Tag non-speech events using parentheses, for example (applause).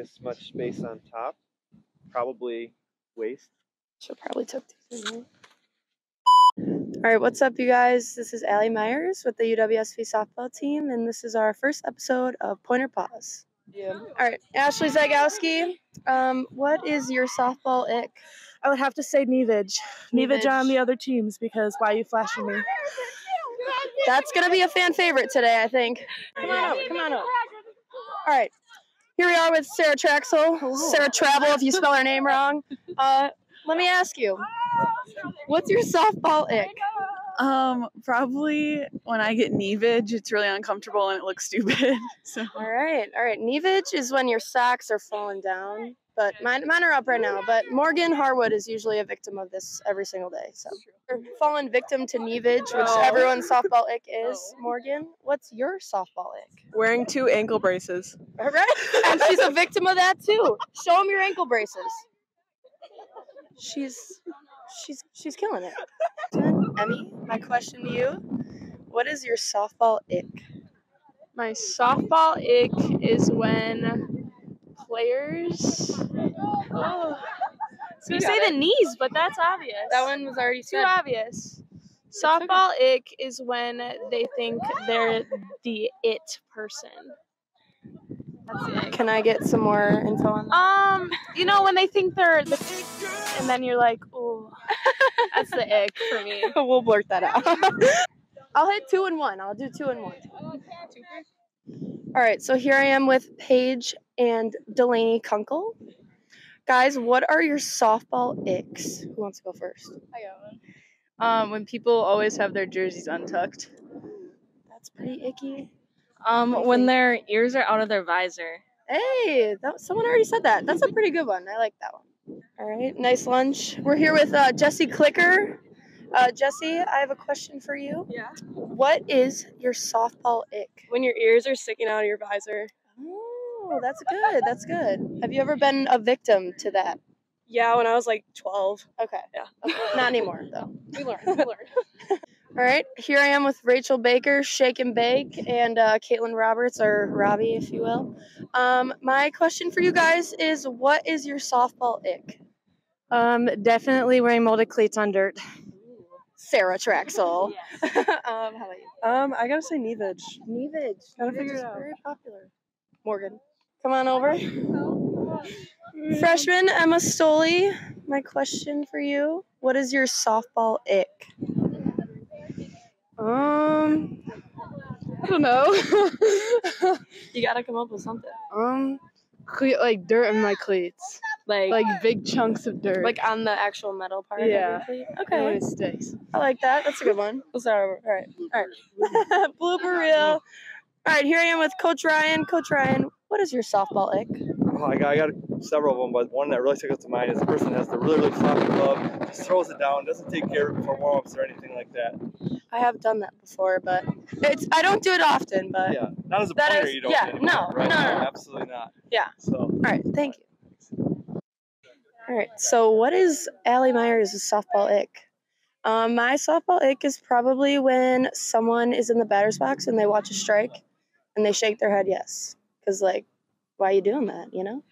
this much space on top. Probably waste. She'll probably took these. in, right? All right, what's up, you guys? This is Allie Meyers with the UWSP softball team, and this is our first episode of Pointer Pause. Yeah. All right, Ashley Zagowski, um, what is your softball ick? I would have to say Nevage. Nevage on the other teams because why are you flashing me? That's gonna be a fan favorite today, I think. Come on up, come on up. All right, here we are with Sarah Traxel, Sarah Travel, if you spell her name wrong. (laughs) Uh, let me ask you, what's your softball ick? Um, probably when I get neavage, it's really uncomfortable and it looks (laughs) stupid. So All right, all right. Neavage is when your socks are falling down, but mine, mine are up right now. But Morgan Harwood is usually a victim of this every single day. So You're fallen victim to neavage, which Oh. everyone's softball ick is. Morgan, what's your softball ick? Wearing two ankle braces. All right, and she's a victim of that too. Show them your ankle braces. She's she's she's killing it. Emmy, my question to you: What is your softball ick? My softball ick is when players. Oh, I was gonna say the knees, but that's obvious. That one was already too said. obvious. Softball ick is when they think they're the it person. Can I get some more info on that? Um, you know when they think they're the, and then you're like, oh, (laughs) that's the ick for me. (laughs) we'll blurt that out. (laughs) I'll hit two and one. I'll do two and one. All right, so here I am with Paige and Delaney Kunkel. Guys, what are your softball icks? Who wants to go first? I got one. Um, when people always have their jerseys untucked. That's pretty icky. Um, What do you when their ears are out of their visor. Hey, that, someone already said that. That's a pretty good one. I like that one. All right, nice lunch. We're here with uh, Jesse Clicker. Uh, Jesse, I have a question for you. Yeah. What is your softball ick? When your ears are sticking out of your visor. Oh, that's good. That's good. Have you ever been a victim to that? Yeah, when I was like 12. Okay. Yeah. Okay. Not anymore, though. (laughs) We learned. We learned. (laughs) All right. Here I am with Rachel Baker, Shake and Bake, and uh, Caitlin Roberts, or Robbie, if you will. Um, my question for you guys is what is your softball ick? Um, definitely wearing molded cleats on dirt. Sarah Traxel. (laughs) (laughs) um, how about you? Um, I gotta say Nevage. Neavage. Gotta figure it out. very popular. Morgan, come on over. Freshman Emma Stoley, my question for you. What is your softball ick? Um, I don't know. (laughs) you gotta come up with something. Um, cle- like dirt in my cleats, Like, like big chunks of dirt. like on the actual metal part? of your Yeah. cleat? Okay. when it sticks. I like that. That's a good one. We'll start over. All right. All right. (laughs) Blooper reel. All right. Here I am with Coach Ryan. Coach Ryan, what is your softball ick? Oh, I got, I got several of them, but one that really sticks out to mind is the person that has the really, really soft glove, just throws it down, doesn't take care of it before warm-ups or anything like that. I have done that before, but it's I don't do it often. But Yeah, not as a That pointer, is- you don't. yeah, anymore, no, right? no, no, no. absolutely not. Yeah. So all right. Thank you. All right. So, what is Allie Meyers' softball ick? Um, my softball ick is probably when someone is in the batter's box and they watch a strike and they shake their head yes, because like, why are you doing that? You know.